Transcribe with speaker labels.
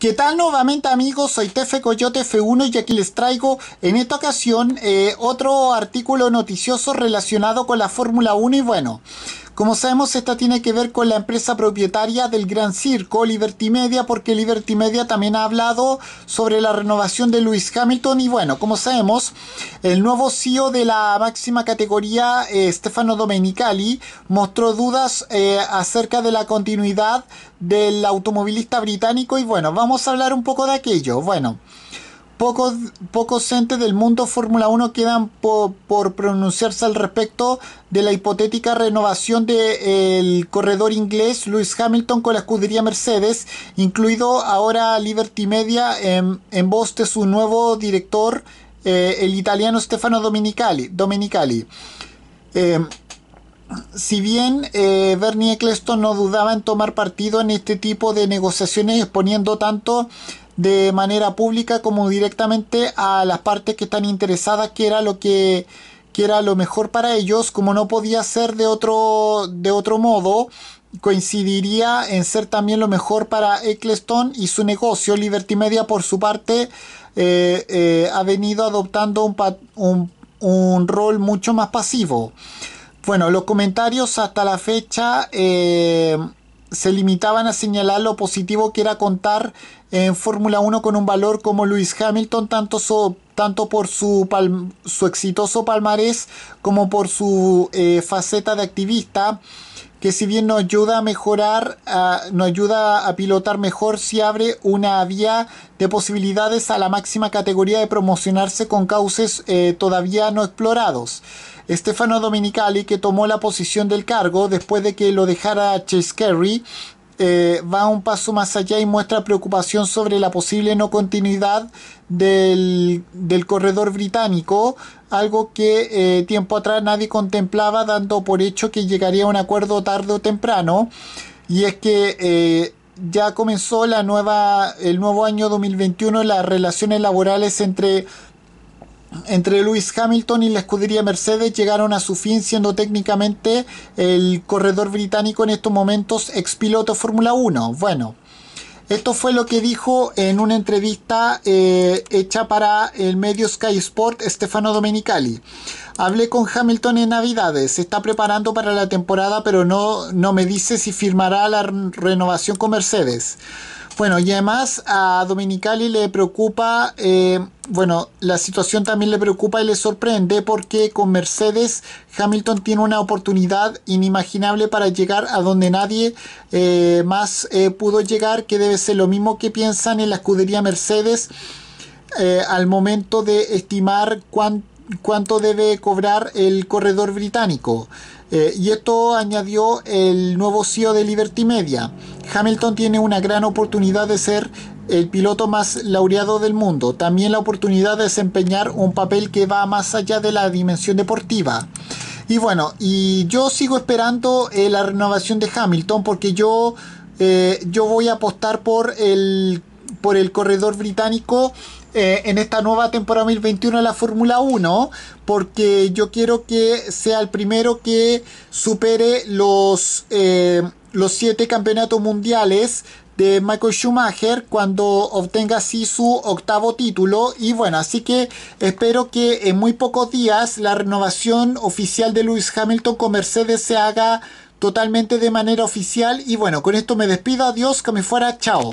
Speaker 1: ¿Qué tal nuevamente amigos? Soy Tefe Coyote F1 y aquí les traigo en esta ocasión eh, otro artículo noticioso relacionado con la Fórmula 1 y bueno, como sabemos, esta tiene que ver con la empresa propietaria del Gran Circo, Liberty Media, porque Liberty Media también ha hablado sobre la renovación de Lewis Hamilton. Y bueno, como sabemos, el nuevo CEO de la máxima categoría, eh, Stefano Domenicali, mostró dudas eh, acerca de la continuidad del automovilista británico. Y bueno, vamos a hablar un poco de aquello. Bueno. Pocos, pocos entes del mundo Fórmula 1 quedan por, pronunciarse al respecto de la hipotética renovación del corredor inglés Lewis Hamilton con la escudería Mercedes, incluido ahora Liberty Media en, voz de su nuevo director, eh, el italiano Stefano. Eh, si bien eh, Bernie Eccleston no dudaba en tomar partido en este tipo de negociaciones, exponiendo tanto de manera pública como directamente a las partes que están interesadas, que era lo que, era lo mejor para ellos, como no podía ser de otro, de otro modo, coincidiría en ser también lo mejor para Eccleston y su negocio. Liberty Media, por su parte, eh, eh, ha venido adoptando un, un, rol mucho más pasivo. Bueno, los comentarios hasta la fecha eh, se limitaban a señalar lo positivo que era contar en Fórmula 1 con un valor como Lewis Hamilton, tanto, tanto por su, su, exitoso palmarés como por su eh, faceta de activista, que si bien nos ayuda a mejorar, nos ayuda a pilotar mejor si abre una vía de posibilidades a la máxima categoría de promocionarse con cauces eh, todavía no explorados. Stefano Dominicali, que tomó la posición del cargo después de que lo dejara Chase Carey, eh, va un paso más allá y muestra preocupación sobre la posible no continuidad del, corredor británico, algo que eh, tiempo atrás nadie contemplaba, dando por hecho que llegaría a un acuerdo tarde o temprano. Y es que eh, ya comenzó la nueva, el nuevo año 2021, las relaciones laborales entre entre Lewis Hamilton y la escudería Mercedes llegaron a su fin siendo técnicamente el corredor británico en estos momentos ex piloto Fórmula 1. Bueno, esto fue lo que dijo en una entrevista eh, hecha para el medio Sky Sport Stefano Domenicali. Hablé con Hamilton en Navidades, se está preparando para la temporada pero no, no me dice si firmará la renovación con Mercedes. Bueno, y además a Dominicali le preocupa, eh, bueno, la situación también le preocupa y le sorprende porque con Mercedes Hamilton tiene una oportunidad inimaginable para llegar a donde nadie eh, más eh, pudo llegar, que debe ser lo mismo que piensan en la escudería Mercedes al momento de estimar cuánto debe cobrar el corredor británico. y esto añadió el nuevo CEO de Liberty Media. Hamilton tiene una gran oportunidad de ser el piloto más laureado del mundo, también la oportunidad de desempeñar un papel que va más allá de la dimensión deportiva. Y bueno, y yo sigo esperando eh, la renovación de Hamilton porque yo, eh, yo voy a apostar por el, por el corredor británico eh, en esta nueva temporada 2021 de la Fórmula 1 porque yo quiero que sea el primero que supere los los siete campeonatos mundiales de Michael Schumacher cuando obtenga así su octavo título. Y bueno así que espero que en muy pocos días la renovación oficial de Lewis Hamilton con Mercedes se haga totalmente de manera oficial. Y bueno con esto me despido. Adiós que me fuera. Chao